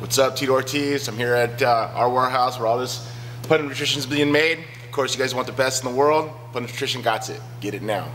What's up, Tito Ortiz? I'm here at uh, our warehouse where all this Punishment Nutrition is being made. Of course, you guys want the best in the world. Punishment Nutrition got it. Get it now.